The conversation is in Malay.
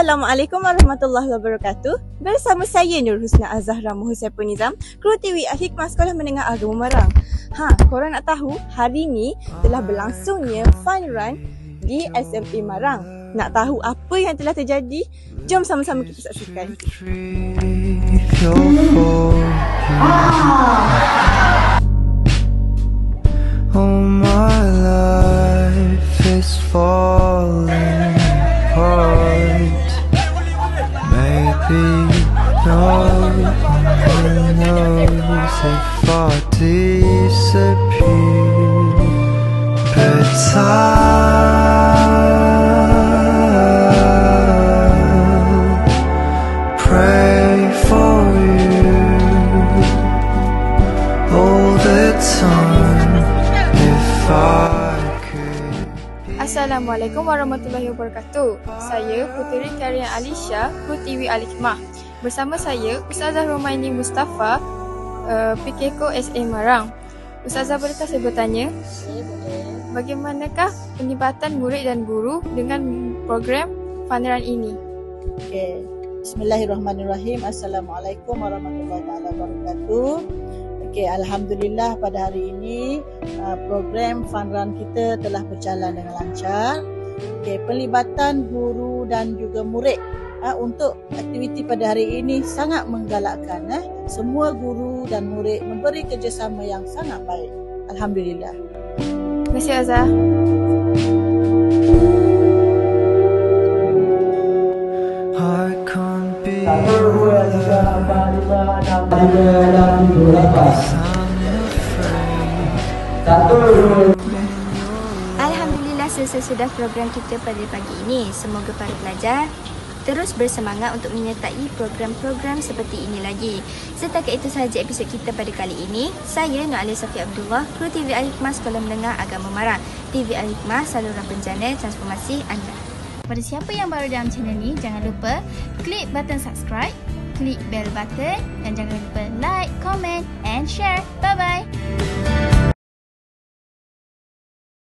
Assalamualaikum warahmatullahi wabarakatuh. Bersama saya Nur Husna Azahra Muhusepun Nizam, kru TV Al-Hikmah Sekolah Menengah Agama Marang. Ha, korang nak tahu hari ni telah berlangsungnya fun run di SMA Marang. Nak tahu apa yang telah terjadi? Jom sama-sama kita saksikan. Oh Assalamualaikum warahmatullahi wabarakatuh. Saya Puteri Karya Alisha, kru TV Al-Hikmah. Bersama saya Ustazah Romaini Mustafa, uh, PKKO SA Marang. Ustazah bolehkah saya bertanya? Bagaimanakah penlibatan murid dan guru dengan program Fun Run ini? Okay. Bismillahirrahmanirrahim. Assalamualaikum warahmatullahi wabarakatuh. Okey, alhamdulillah pada hari ini uh, program Fun Run kita telah berjalan dengan lancar. Okey, pelibatan guru dan juga murid uh, untuk aktiviti pada hari ini sangat menggalakkan eh. Semua guru dan murid memberi kerjasama yang sangat baik. Alhamdulillah. Terima kasih Azhar. I can't be Satu, dua, tiga, empat, lima, enam, tiga, enam, tujuh, lapan. Satu, dua, Alhamdulillah selesai sudah program kita pada pagi ini. Semoga para pelajar terus bersemangat untuk menyertai program-program seperti ini lagi. Setakat itu sahaja episod kita pada kali ini. Saya Nur Ali Safi Abdullah, kru TV Al-Hikmah Sekolah Menengah Agama Marang. TV Al-Hikmah, saluran penjana transformasi anda. Kepada siapa yang baru dalam channel ni, jangan lupa klik button subscribe, klik bell button dan jangan lupa like, comment and share.